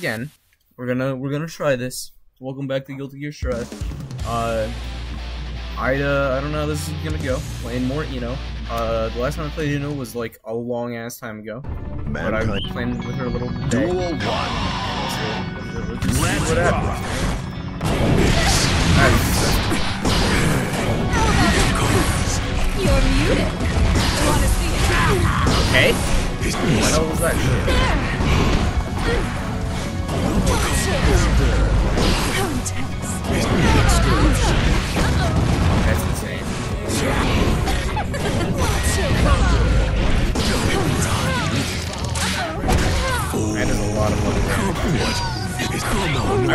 again. We're gonna we're gonna try this. Welcome back to Guilty Gear Strive. Uh, I uh, I don't know how this is gonna go. Playing more I-No. Uh, the last time I played I-No was like a long ass time ago. But I Mankind. played with her a little bit. Duel one. So, let's just see Let's what rock. happens. Nice. You're muted. Wanna see it? Okay. What the hell was that That's insane. I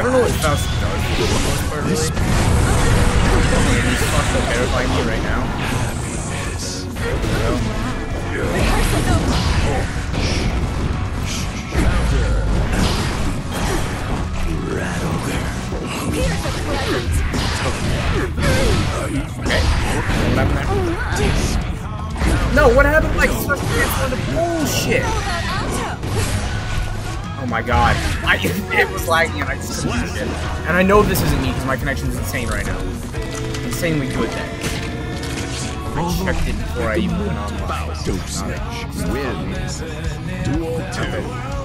don't know what Faust does for the most part, really. He's fucking terrifying me right now. No, what happened? Like, stuff the bullshit. Oh my god. I, it was lagging and I just couldn't it. And I know this isn't me because my connection is insane right now. Insanely good then. I checked it before I even went online. Dope Snitch wins. Duel 2.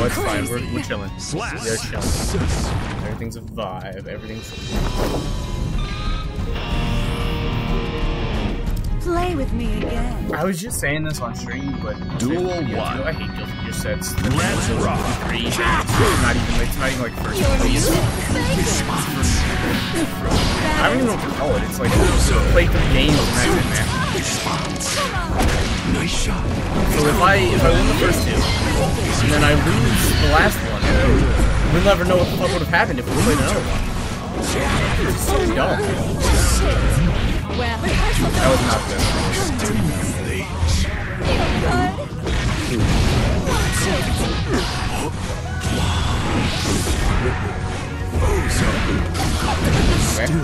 Oh, it's fine. We're, we're chilling. Slash. They're chilling. Everything's a vibe. Everything's. Play with me again. I was just saying this on stream, but Duel Yeah, one. I hate Guilty Gear sets. Let's rock. Three. It's not even like it's not even like first You're place. I don't even know what to call it. It's like play three games and that's it, man. Nice shot. So if I if I win the first two, and then I lose the last one, we'll never know what the fuck would have happened if we played another one. It's so dumb. That was not good. Okay.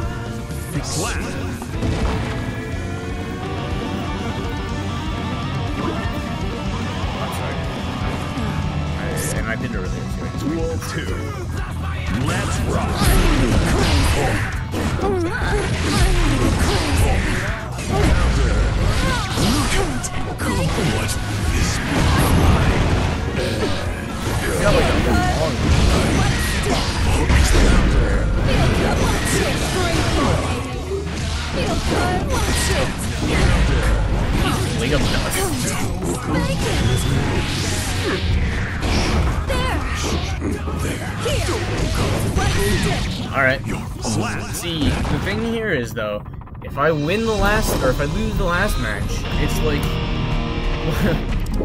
Let's rock. Though, if I win the last or if I lose the last match, it's like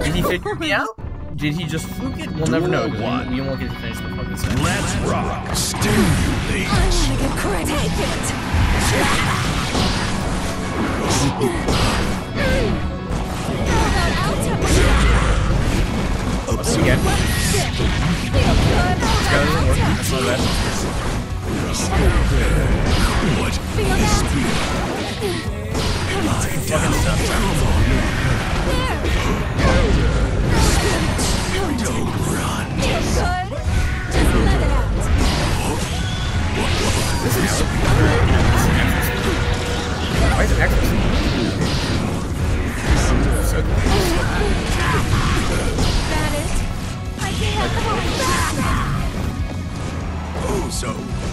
Did he figure me out? Did he just fluke it? We'll never know. Duel one. We, we won't get to finish the fucking set. Let's rock. Stimulate. Let's again. This guy doesn't work. That's not bad. What? Feel that? Don't run. Just let it out. Why is it extra? So, That it? I can't hold back. Oh, so.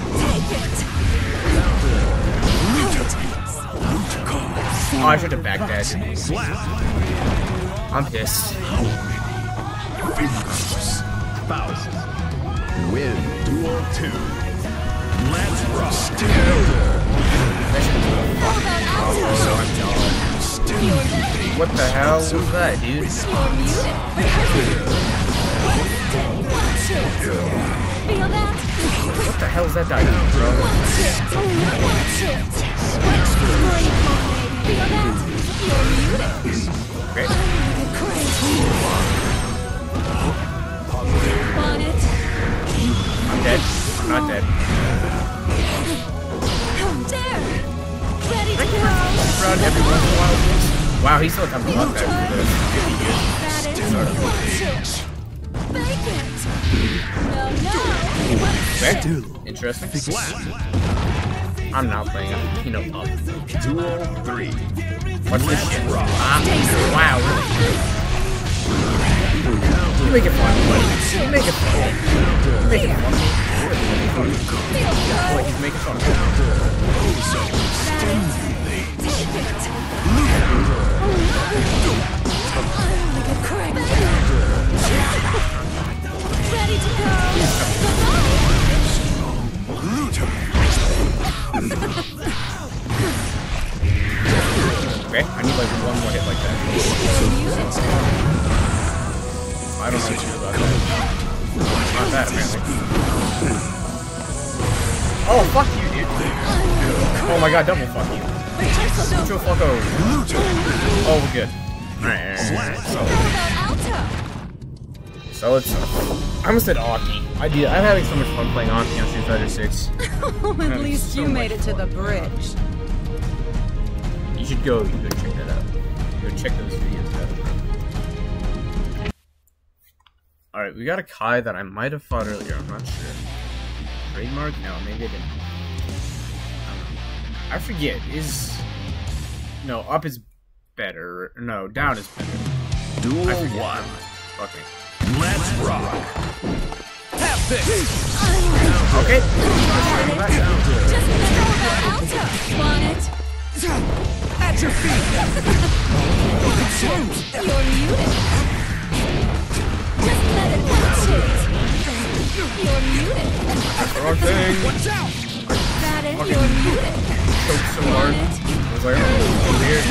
Oh, I should have backdash. Slap. I'm pissed. Faust. Win. Duel 2. Let's rock. What the hell was that, dude? Feel that? What the hell is that diamond, bro? Great. I'm dead. I'm not dead. Run. Wow, he still comes a lot better for this. One, two. No, no. Okay. Interesting. Slap. I'm not playing. You know, up. Duel 3. What's this shit? Ah, wow. You make it fun. You make it fun. You make it fun. Boy, good. he's making fun. Take it. Like a crank. Ready to go. Okay, I need like one more hit like that. I don't know what about that. Not that, apparently. Oh, fuck you, dude. Oh my god, double fuck you. Mucho fucko. Oh, we're good. Alright, alright, alright. So, so let's. Uh, I almost said Aki. I did. I'm having so much fun playing Aki on Street Fighter 6. Alto? At least so you made it to the bridge. You should go. You go check that out. You go check those videos out. All right, we got a Ky that I might have fought earlier. I'm not sure. Trademark? No, maybe I didn't. I don't know. I forget. Is no up is better. No, down is better. Duel I forget. 1. Fuck me. Let's rock. Have this. Okay. Just how about Alto? Want it? At your feet. You're muted. Just let it watch it. You're muted. Wrong thing. Watch out. That it. You're muted. Choked so hard. I was like, oh, weird.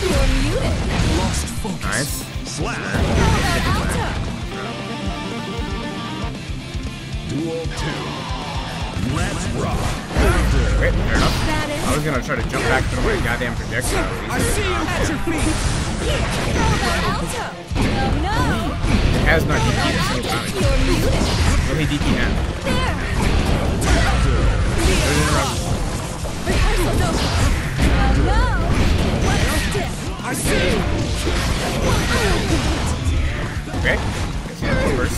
You're muted. Lost focus. Nice. Slap. How about Alto? Duel 2. Let's rock. Great, fair enough. I was gonna try to jump back through my goddamn projectile. I see you at your feet. How? No, no. It has not DP'd a single time. Will he DP now? There. There's an interruption. I see. Okay. Guess you have go first.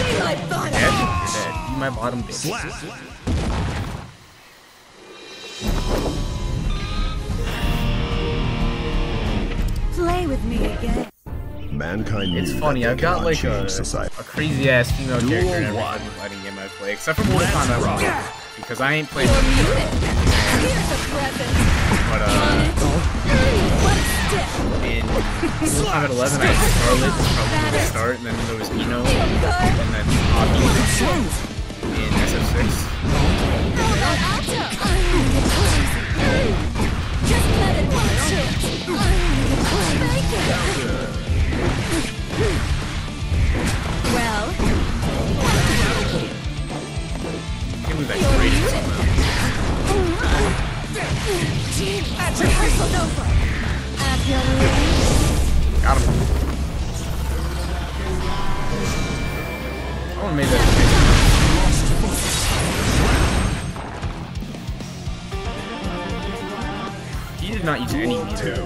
Be my bottom. Dead? You're dead. You my bottom bitch. Slap. Play with me again. Mankind It's funny, I've got like a, society. a crazy ass female Duel character in every one. fighting game I play, except for Mortal Kombat rock. Because I ain't played You're it, muted. Here's a present. but uh, in Kombat 11 I had Skarlet, probably the start, and then there was I-No, and then Aki in SF6. How about Alto? Just let it watch it. Fake. Well, I traded somehow. rehearsal Nova. Got him. Someone made that. He did not use any meter.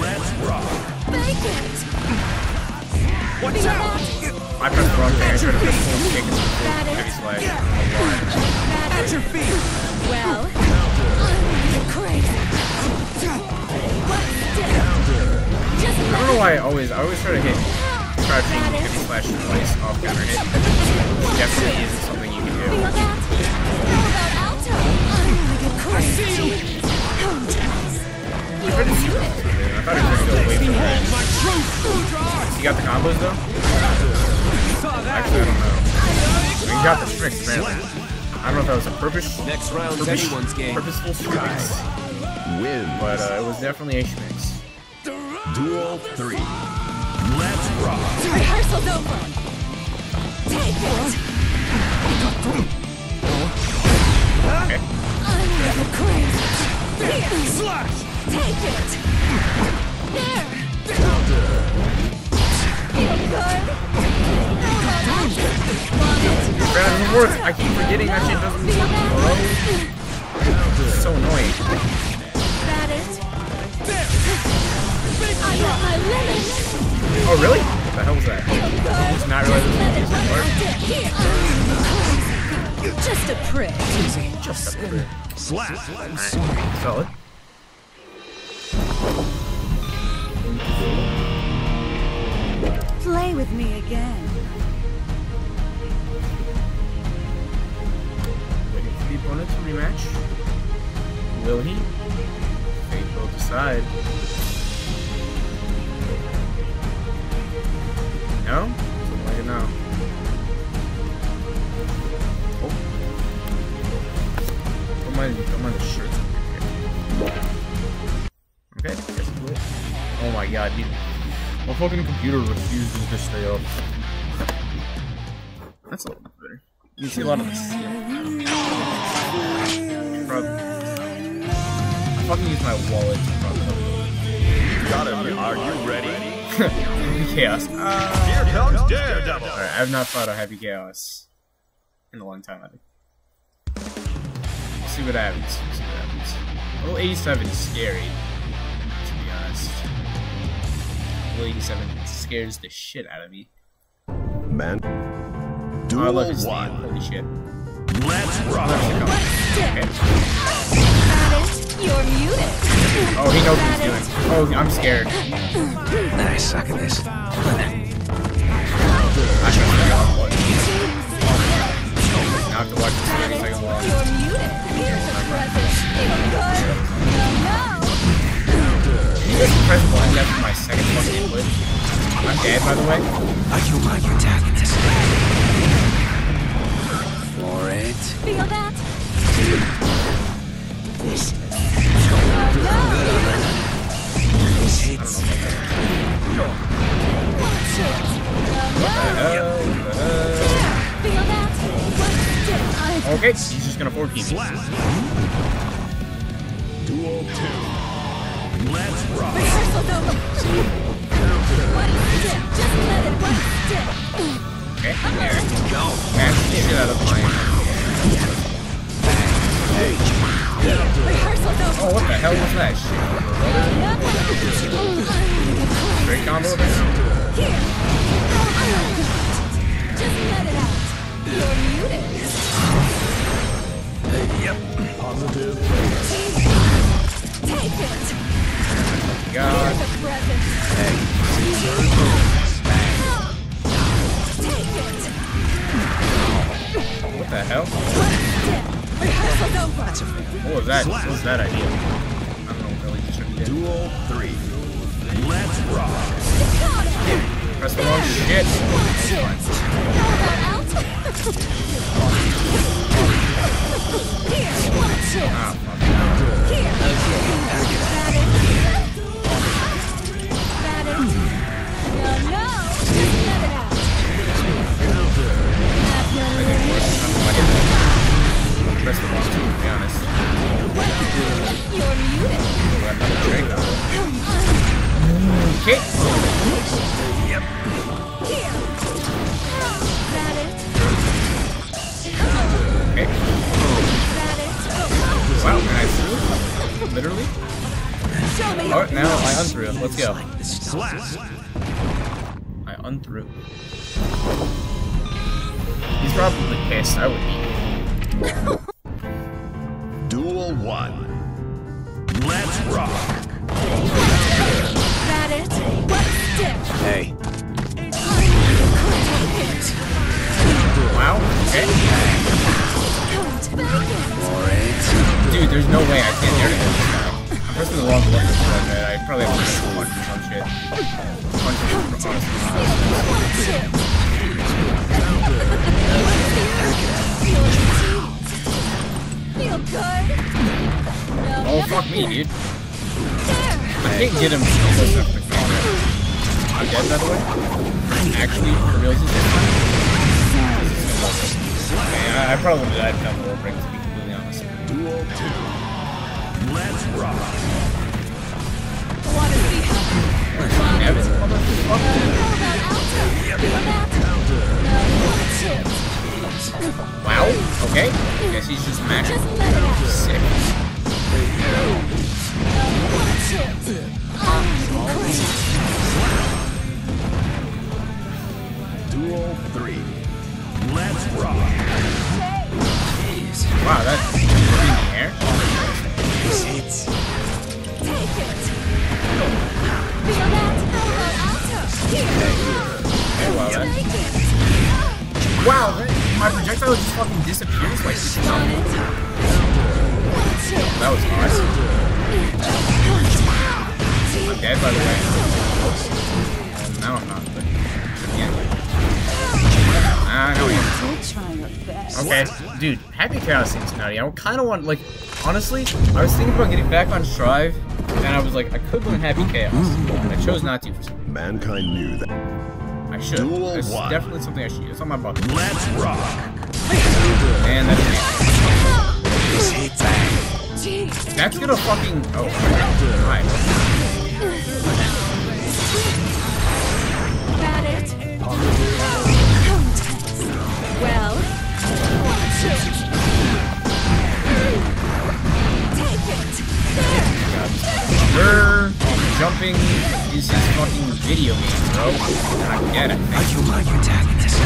Let's rock. Bake it. What's up? I pressed wrong thing. I tried to press full kick heavy slash. At your feet. Well. I don't know why I always, I always try to hit crouching heavy slash twice off counter hit. Definitely isn't something you can do. that? How about Alto? I'm gonna get crazy. Home toss. I tried to see what I was doing. I thought it was gonna go way more. Behold my. You got the combos though? Actually, I don't know. I mean, you got the strings apparently. I don't know if that was a purpose, Next round's purpose anyone's game. purposeful strings, Win. but uh, it was definitely a schmix. Duel three. Let's rock. Rehearsal's over. Take it. Okay. I'm gonna get crazy. Here. Slash. Take it. There. Feel good? How about Alto? Want it? That doesn't work. I keep forgetting that shit doesn't work. so annoying. That it? I got my lemon. Oh really? What the hell was that? Feel? I did not realize this was using work. Here. I'm. Just a prick. Just a bit. Slap. Solid. Play with me again. Waiting for the opponent to rematch. Will he? Fate will decide. No? Something like it now. Oh. Don't mind, don't mind the shirts. Okay, guess we'll. Oh my god, dude. My fucking computer refuses to stay up. That's a little bit better. You can see a lot of this. Probably. I fucking use my wallet to probably Got him. Are you ready? Happy Chaos. Uh, Here comes Daredevil. Alright, I have not fought a Happy Chaos in a long time, I think. We'll see what happens. We'll see what happens. Level 87 is scary, to be honest. Level 87 scares the shit out of me. Man. Oh, I Duel love his one. name. Holy shit. Let's rock. Okay. That it? You're muted. Oh, he knows what he's doing. Oh, I'm scared. I suck at this. I should have watch. Now I have to watch this thing a second long. You're muted. Here's a present. Feel good? No, You just press one, that's my second fucking input. I'm dead, by the way. Are you my protagonist? For it. Feel that? This okay, he's just gonna 4 me. Slap. Duel two. Let's rock. Rehearsal's over. One stick. Just let it one stick. Okay, there go. Smash the shit out of mine. Oh, what the hell was that shit? Great combo there. was that idea? I don't know, really. Duel 3. Probably pissed. I would be. Duel one. Let's rock. Got it. What's stiff? Hey, Wow. Okay. Count. Make it. Florate. Dude, there's no way I can't dare to hit this guy. I'm pressing the wrong button for. I probably have to just punch or some shit. Punch him, honestly. It. Feel good. No, Oh, fuck me, dude. I can't get him close enough to kill him. I'm dead, by the way. Actually, for real, this is Man, I, I probably would have died without the war break, to be completely honest. Duel two. Let's rock. Wow, okay. Guess he's just mad. Just let it out. Sick. Now watch it. Duel three. Let's rock. Wow, that's in the air. This hits. Take it. Wow, my projectile just fucking disappears like this. Want it? Watch it. That was awesome. I'm dead, by the way. Oh, now I'm not, but no. We're trying our best. Okay, dude, Happy Chaos seems nutty. I kind of want, like, honestly, I was thinking about getting back on Strive, and I was like, I could learn Happy Chaos, and I chose not to for some reason. Mankind knew that. I should. Duel It's one. definitely something I should use. It's on my bucket. list. Let's rock. And that's it. This hits. Jeez. That's gonna fucking. Oh, hi. Got it. Count. Well, watch it. Take it. There. We're jumping is his fucking video game, bro. And I get it. Are you my antagonist?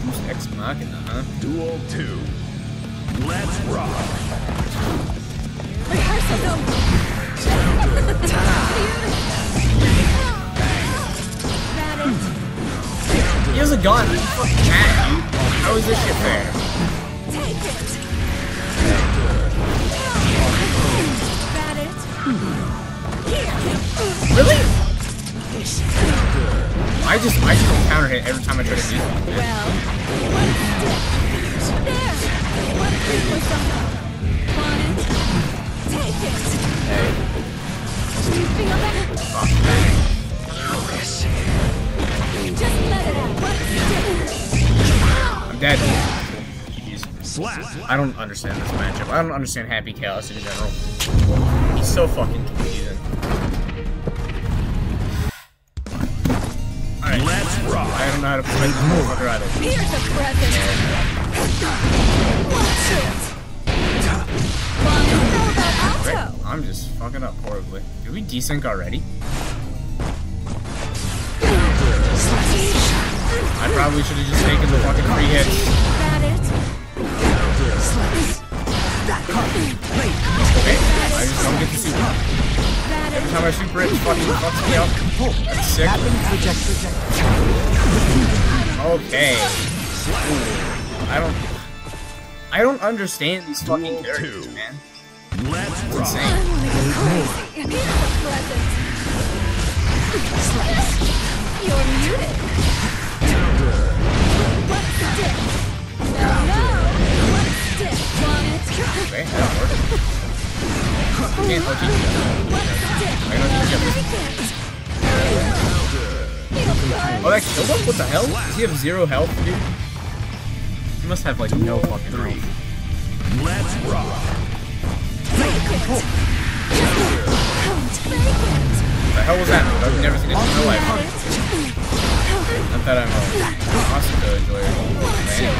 Who's Ex Machina, huh? Duel two. Let's rock. Rehearsal's over. Got. He has a gun. He's fucking mad, dude. How is this shit fair? Take it. Really? I just I just counter hit every time I try to do that? Stick. I'm dead. I don't understand this matchup. I don't understand Happy Chaos in general. He's so fucking don't know how to play this motherfucker either. Here's a present. Watch it. Want it? How Right? I'm just fucking up horribly. Did we desync already? I probably should have just taken the fucking free hits. Got it. Okay, I just don't get to super. Every time I super it fucking fucks me up. That's sick. Okay. Ooh, I don't. I don't understand these fucking characters, man. Let's It's insane. Go crazy. Here's a present. You're muted. What's the dick? No, no. What's dick? Want it? Okay, that worked. Can't OTG. What's? I don't No, think you take it. Feel good. Oh, that killed him? What the hell? Does he have zero health, dude? He must have like no fucking Three. health. Let's rock. Take it. Count. Take it. What the hell was that? I've never seen this in my life. Not that I'm a Asuka enjoyer. Watch it. Man.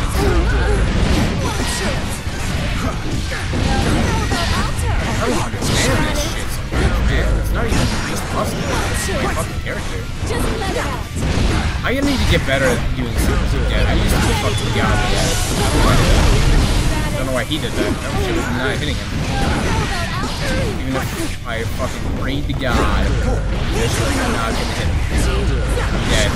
Watch it. No, no. not even least possible. It's my fucking character. Just let it out. I need to get better at doing supers again. I used to fuck the guy. I don't know why he did that. That shit was not hitting him. Even if I fucking prayed to God, this shit was not gonna hit him. I'm dead.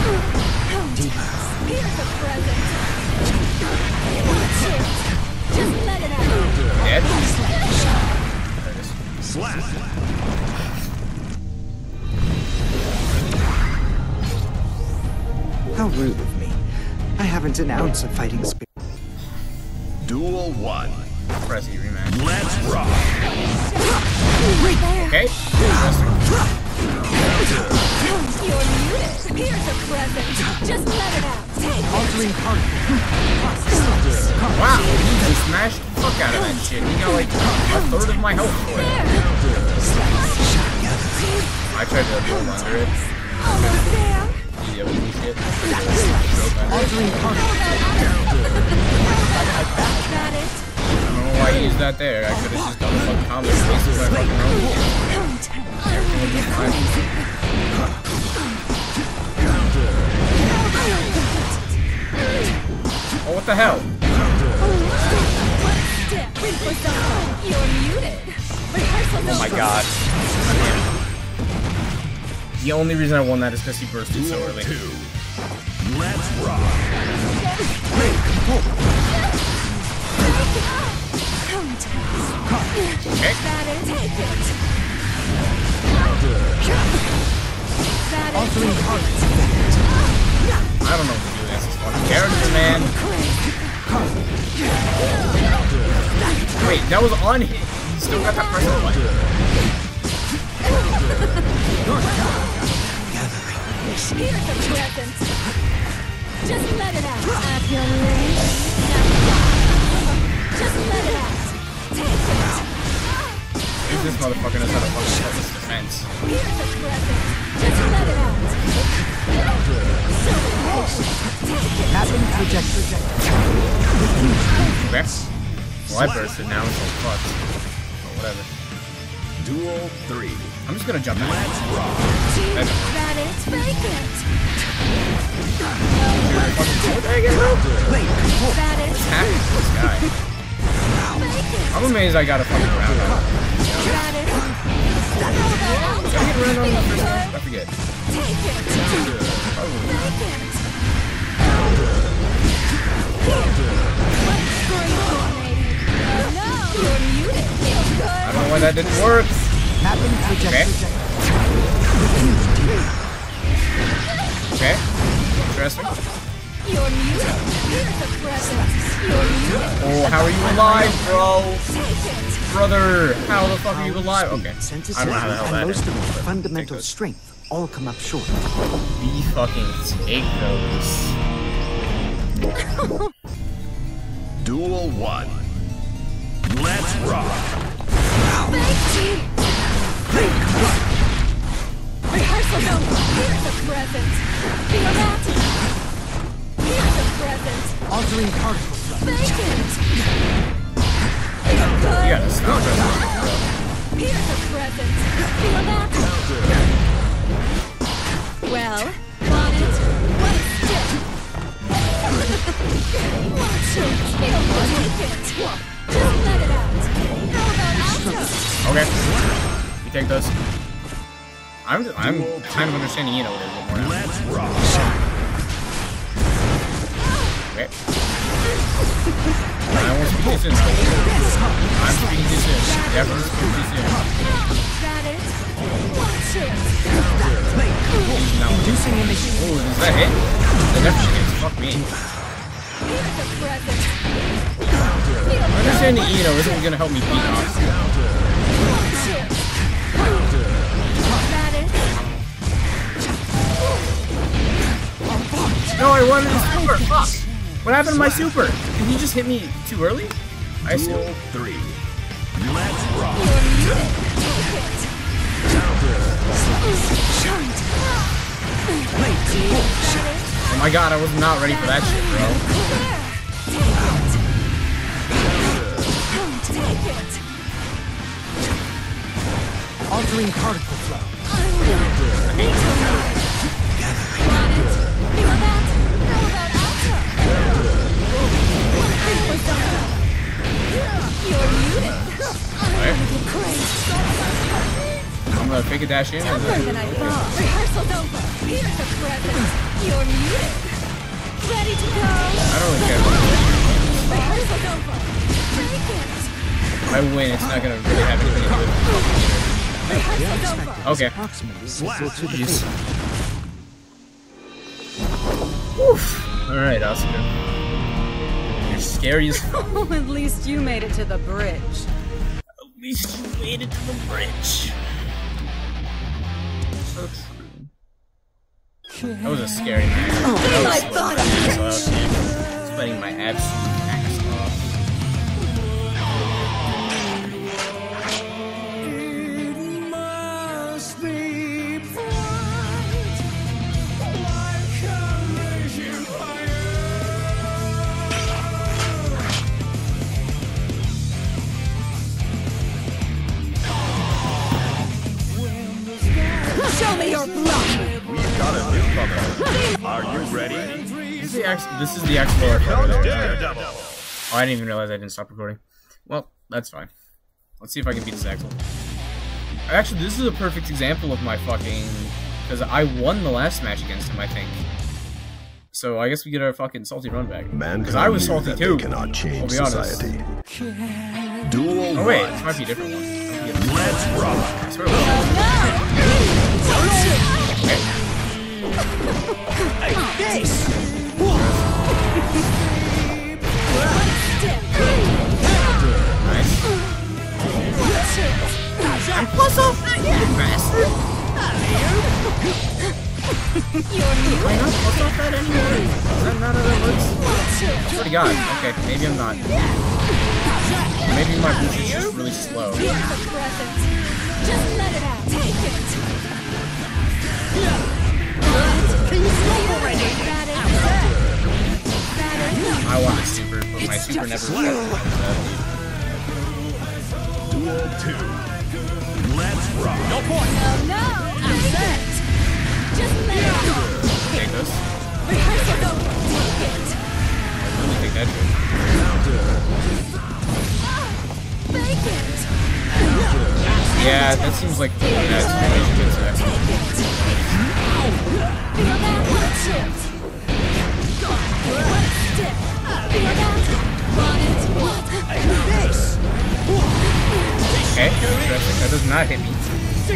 Dead? Slap. How rude of me. I haven't an ounce of fighting spirit. Duel 1. Rematch. Let's rock. Right. Okay. You're. Here's a present. Just let it out. Take it. Wow, you just smashed the fuck out of that shit. You got like a third of my health for it. I tried to build under it. Almost there. Altering yeah, That it. I don't know why I used that there. I could have just done a fucking combo bases by fucking rolling. Everything would be fine. Oh, what the hell? Step. Wait for someone. You're muted. Rehearsal Oh my god. The only reason I won that is because he bursted so Duel early. two. Let's rock. It. Take it. Got it. Altering particle. I don't know what to do against this fucking character, man. Wait, that was on hit. Still got that a present. Just let it out. Just let it out. Take it. If this motherfucker knows how to fucking help his defense. Here's a present. Just let it out. Mapping trajectory. Okay. Well, I bursted now, so fucked. But whatever. Duel three. I'm just gonna jump in. Let's rock. That's Got it. Break it. I'm amazed I got a fucking round. Did I get round on the first time? I forget. I don't know why that didn't work. Okay. Okay. Interesting. You're muted. Here's a present. You're. Oh, how are you alive, bro? Brother, how the fuck are you alive? Okay. sensitivity, I don't know how the hell and that most is. of it, fundamental strength all come up short. Be fucking take those. Duel one. Let's rock. Thank you. Rehearsal number. Here's a present. Feel that? Here's. Altering particle flow. Thank it. Feel You good. gotta stop it. Here's a present. Feel that? Well, want it? One step. Watch it. Feel good. Take it. Let it out. How about alto? Okay. You take those. I'm I'm kind of understanding you know a little bit more now. Let's rock. Okay. I won't speak this in. I'm speaking this in. Definitely speak this in. Reducing emission. oh, is that it? That definitely hits. Fuck me. Feel I'm understanding I-No isn't gonna help me beat off. No, I wanted a super. Fuck. What happened to my super? Did he just hit me too early? I Duel three. Let's rock. You're muted. Take it. Got it? Oh my god, I was not ready for that shit, bro. There. Take it. Take it. Altering particle flow. I'm gonna fake a dash in Tougher than I thought. Rehearsal's over. Here's the present. You're muted. Ready to go. I don't really care about Rehearsal's over. Take it. If I win, it's not gonna really have anything to do with it. Okay. Approximately Slap. equal to the Jeez. base. Alright, Oscar. Scary as fuck. Oh, at least you made it to the bridge. At least you made it to the bridge. So true. That was a scary match. Oh that was my so body ass. Sweating my absolute This is the X. This is the Explorer. Daredevil. Oh, I didn't even realize I didn't stop recording. Well, that's fine. Let's see if I can beat this Axl. Actually, this is a perfect example of my fucking. Because I won the last match against him, I think. So I guess we get our fucking salty run back. Man, Because I was salty that too. cannot change I'll be honest. society. Duel Oh wait, one. this might be a different one. Might be a- Let's rock. I swear it was- Nice. I'm plus off that, you bastard! Am I not plus off that anymore? Is that not how that works? Swear to God. Okay, maybe I'm not. Maybe my boost is just really slow. Here's the present. Just let it out. Take it. Can you smoke already? I want a super, but my super never fucking comes out. Duel two. Let's rock. No, I'm set. Just let it out. Take this. Rehearsal over. Take it. Really take that trick. Fake it. Yeah, that seems like the bad situation to Take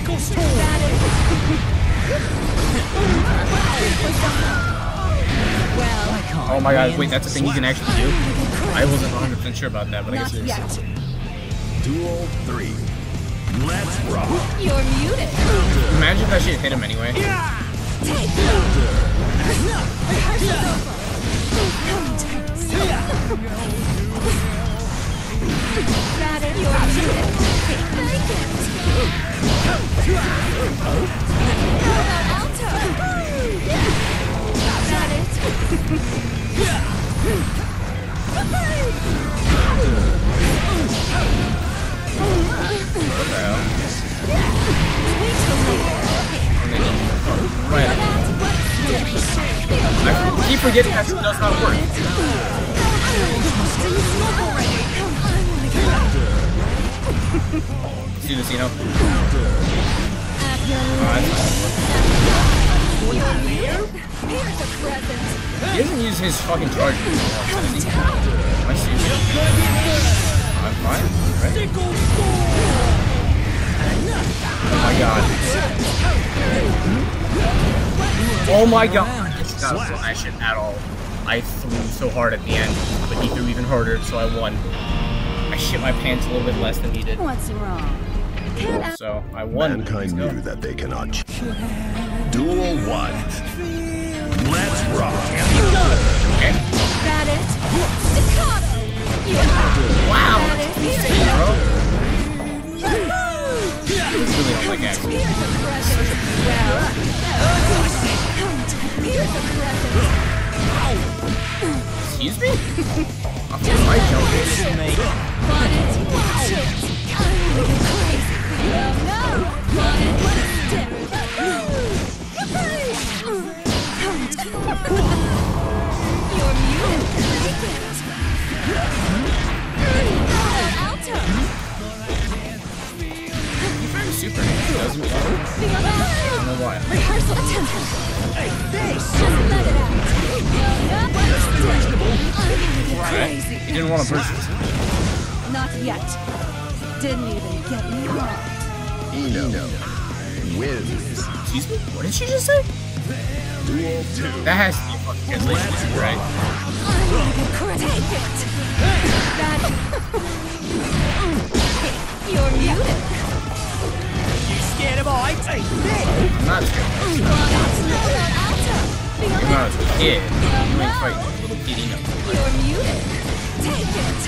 That is. Well, Oh my god, wait, that's a thing you can actually do? I wasn't 100% sure about that, but I guess it is. yet. Duel three. Let's rock. You're muted. Imagine if that shit hit him anyway. Take it. I keep forgetting that does not work. Let's do this, you know? Here's a present. he doesn't use his fucking charger anymore, does he? Am I stupid? I'm fine, right? Oh my god. Oh my god! It's not that shit at all. I threw so hard at the end, but he threw even harder, so I won. I shit my pants a little bit less than he did. What's wrong? Can't So I won. Let's Mankind knew that they cannot. ch- Duel one. Let's rock. Okay. that it? Staccato! Yeah. Wow! That That's is. insane, bro. I really don't action. Here's a present. Well, here's a present. Excuse me? I'll feel my jump. Want it? Watch it. I'm crazy. No, no. Want it? Step. You're muted. Take it. Alto. He's trying to super him. Doesn't know. Feel I don't know why. Rehearsal attention. Crazy. He didn't want to push it. Not yet. Didn't even get me hard. I-No wins. Excuse me? What did she just say? That has to be a fucking translation, right? I'm gonna get. Take it. That. You're muted. You scared of heights? Hey, I'm not scared. Alto. Feel You're not a kid. You ain't fighting a little kid, you know. You're muted. Take it.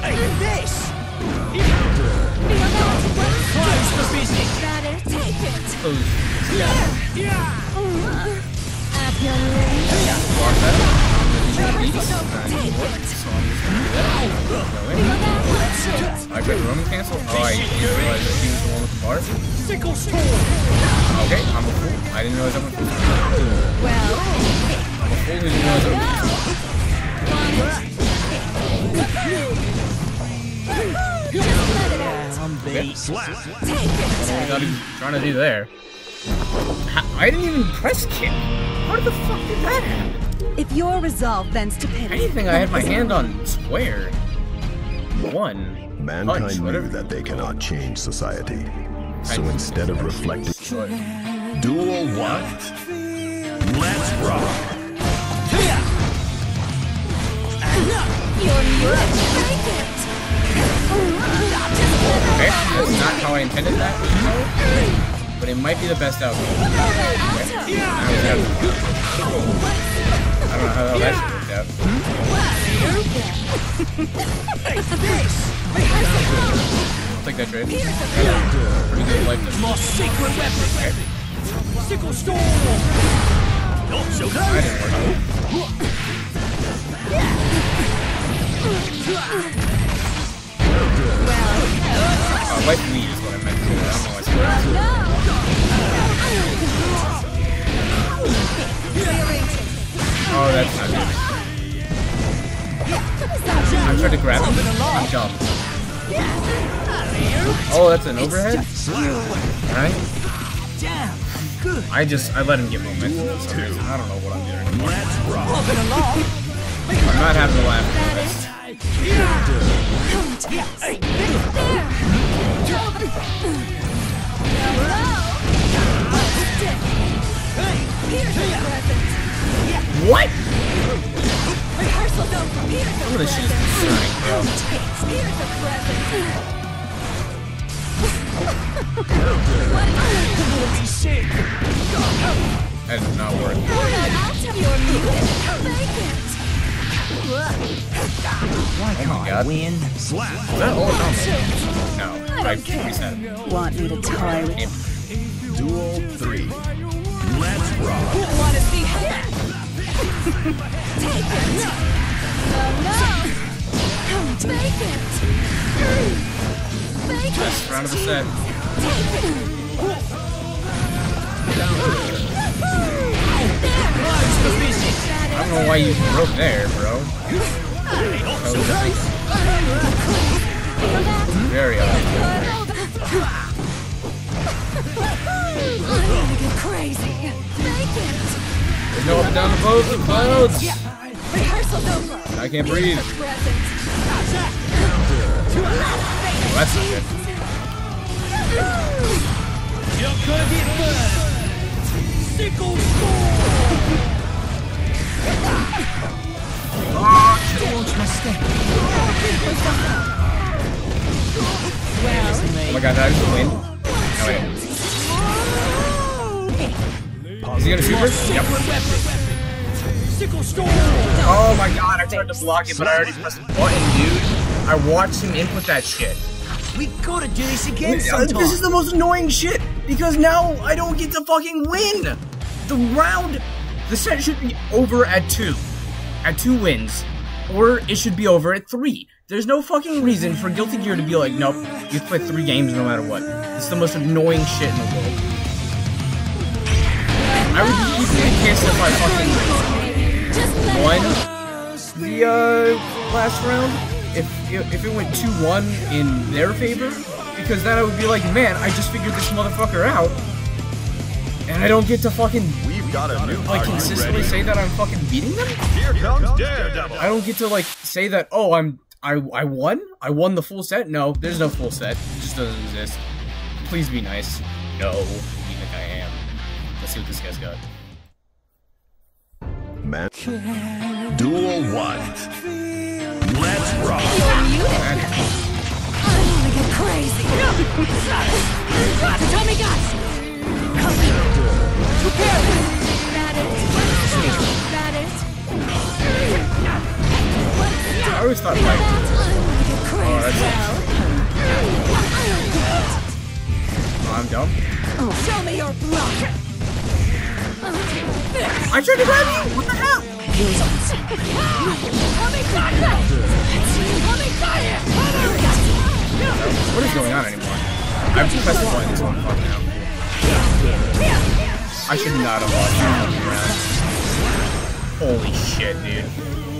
hey, this! Feel that? Close for business! Better take it. Close. At your range. Block that. Take it. So I'm just gonna do that. Go in. Feel that? Watch it. I got Roman cancel. Oh, I didn't realize that he was the one with the bars. Sickle storm! Okay, I'm a fool. I didn't realize I'm a fool. Well, I'm a fool who didn't realize I'm a fool. Take I don't it. what he's trying to do there. I didn't even press kick. How the fuck did that happen? If your resolve bends to I pity, didn't I had my hand on square. One. Mankind whatever. knew that they cannot change society. So instead of reflecting, Go ahead. Duel 1. Let's rock. You're muted. It. Okay, that's not how I intended that, but it might be the best outcome. I. I don't know how that worked out. I'll take that trade. Pretty good life. My secret weapon! Sickle storm! Not so I didn't work. Uh, wipe me is what I meant to do. I don't know why I said. Oh, that's not good. I tried to grab him. I'm dumb. Oh, that's an overhead? Alright. I'm good. I just, I let him get momentum. I don't know what I'm doing anymore. I'm not having to laugh at this. What? Some of this shit is concerning, bro. Be sick. That did not work. Why can't I win? Slap. All no? No. I it. Want me to tie with Game. Duel 3. Let's rock. Want to see him? Take it. Oh no! Take it. Take it. Best round of the set. Close for business! I don't know why you broke there, bro. Nice. Very odd. I'm gonna get crazy. Make it. No up and down the boat. The clouds. Rehearsal's over. I can't breathe. Well, that's not good. You're gonna get burned! Sickle Oh my god, did I just win? No, wait. Is he gonna super? Yep. Oh my god, I tried to block it, but I already pressed the button, dude. I watched him input that shit. We gotta do this again sometime. This is the most annoying shit because now I don't get to fucking win. The round, the set should be over at two, at two wins, or it should be over at three. There's no fucking reason for Guilty Gear to be like, nope, you play three games no matter what. It's the most annoying shit in the world. I would be easily pissed if I fucking won the uh, last round. If if it went two one in their favor, because then I would be like, man, I just figured this motherfucker out, and I don't get to fucking We've got a new like consistently say that I'm fucking beating them. Here comes Daredevil. I don't get to like say that. Oh, I'm I I won. I won the full set. No, there's no full set. It just doesn't exist. Please be nice. No, who you think I am? Let's see what this guy's got. Man. Duel one. Let's rock. Man, I wanna get crazy. Tommy guys! Prepare! That it. That it. I always thought like I wanna get crazy. Oh, that's oh, I'm dumb. Show me your. I tried to grab you. What the hell? Tommy Guys! Tommy Guys! What is going on anymore? I'm the button this one fuck now. I should not have fucking round. Holy shit, dude.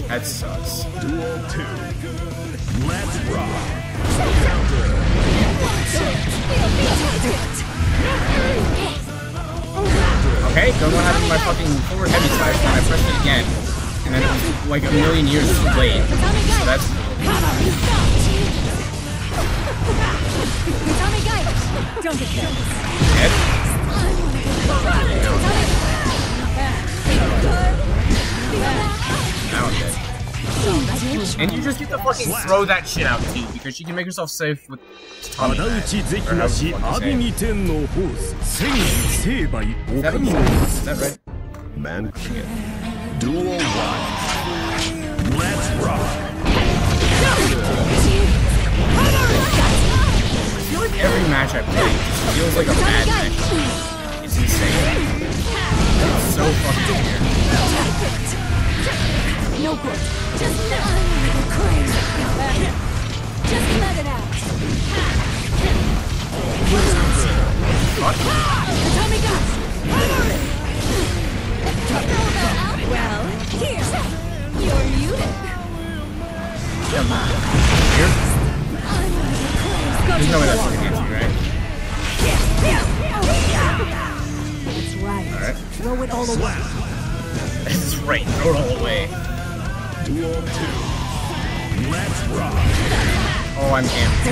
That sucks. Duel two. Let's rock. Okay, don't know to my fucking forward heavy side when I pressed it again. And then it was like a million years too late. So that's cool. Don't get killed. Dead? And you just get to fucking throw that shit out to you because she can make herself safe with Tommy That right? Man, dual one. Let's rock. I feel like every match I play feels like a bad match. It's insane. So fucking weird. No good. Just let it go crazy. Just let it out. Fuck. Tommy! Well, here. You're muted. Here? There's no way that's gonna get you? That's right. Alright. Throw it all away. That's right, throw it all away. Duel two. Let's rock. Oh, I'm amped.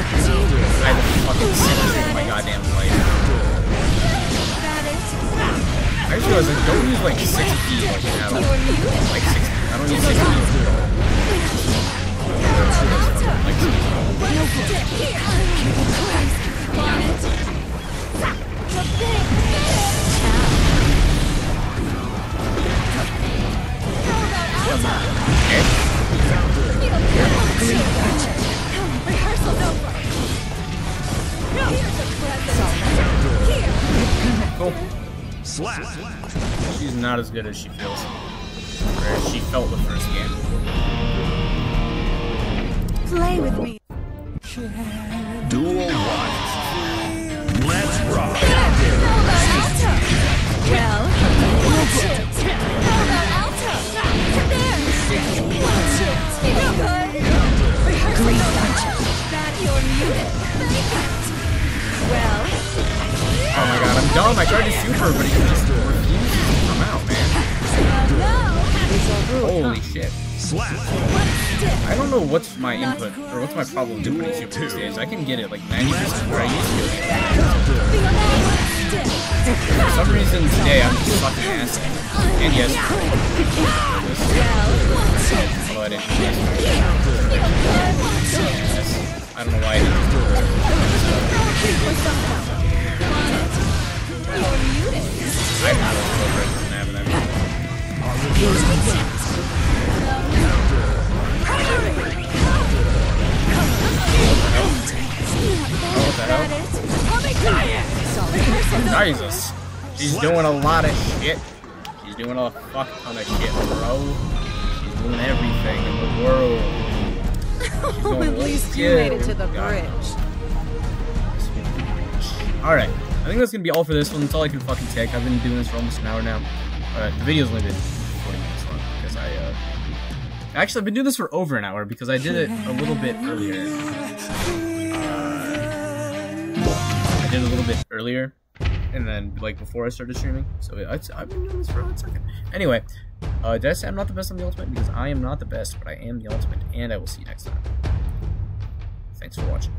I have a fucking symmetry in my goddamn life. I just realized I don't use like 6 keys like that. You're. Like 6 I don't use 6 keys. Like, No good. Here. Crazy. Want it? The Cool. Slap. She's not as good as she feels. Or as she felt the first game. Play with me. Dumb. I tried to shoot her, but it just refuses to come out, man. Holy shit. I don't know what's my input, or what's my problem with putting super these days. I can get it like 90% where I used to. For some reason today I'm just fucking ass. And yes, but. I don't know why I didn't do it. Jesus. She's doing a lot of shit. She's doing a fuck ton of shit, bro. She's doing everything in the world. At least you made it to the bridge. Alright. I think that's gonna be all for this one. That's all I can fucking take. I've been doing this for almost an hour now. Uh, the video's only been 40 minutes long because I, uh... Actually, I've been doing this for over an hour because I did it a little bit earlier. I did it a little bit earlier, and then, like, before I started streaming. So I, I've been doing this for a second. Anyway, uh, did I say I'm not the best on the Ultimate? Because I am not the best, but I am the Ultimate, and I will see you next time. Thanks for watching.